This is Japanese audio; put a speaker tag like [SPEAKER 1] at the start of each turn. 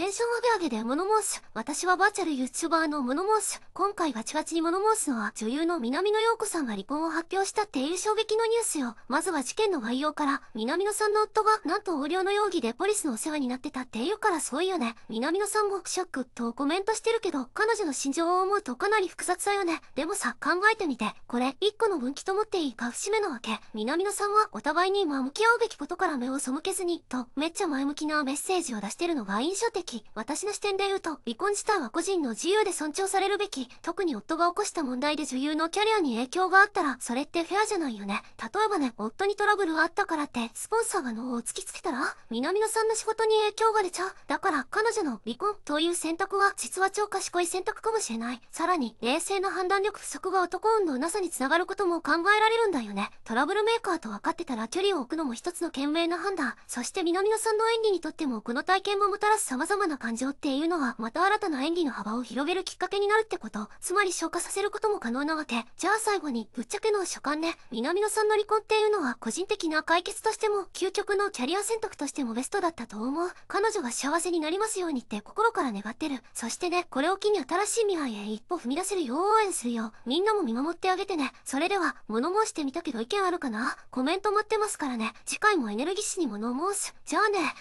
[SPEAKER 1] テンション上げ上げでモノモース。私はバーチャル YouTuber のモノモース。今回ガチガチにモノモースのは女優の南野陽子さんが離婚を発表したっていう衝撃のニュースよ。まずは事件の概要から、南野さんの夫がなんと横領の容疑でポリスのお世話になってたっていうからすごいよね。南野さんもショックとコメントしてるけど、彼女の心情を思うとかなり複雑だよね。でもさ、考えてみて。これ、一個の分岐と思っていいか節目なわけ。南野さんはお互いに今向き合うべきことから目を背けずに、と、めっちゃ前向きなメッセージを出してるのが印象的。き私の視点で言うと、離婚自体は個人の自由で尊重されるべき。特に夫が起こした問題で女優のキャリアに影響があったら、それってフェアじゃないよね。例えばね、夫にトラブルがあったからって、スポンサーが脳を突きつけたら、南野さんの仕事に影響が出ちゃう。だから、彼女の離婚という選択は、実は超賢い選択かもしれない。さらに、冷静な判断力不足が男運のなさにつながることも考えられるんだよね。トラブルメーカーと分かってたら距離を置くのも一つの賢明な判断。そして南野さんの演技にとってもこの体験をもたらす様々々な感情っていうのは、また新たな演技の幅を広げるきっかけになるってこと。つまり消化させることも可能なわけ。じゃあ最後に、ぶっちゃけの所感ね。南野さんの離婚っていうのは、個人的な解決としても、究極のキャリア選択としてもベストだったと思う。彼女が幸せになりますようにって心から願ってる。そしてね、これを機に新しい未来へ一歩踏み出せるよう応援するよ。みんなも見守ってあげてね。それでは、物申してみたけど意見あるかな？コメント待ってますからね。次回もエネルギッシュに物申す。じゃあね。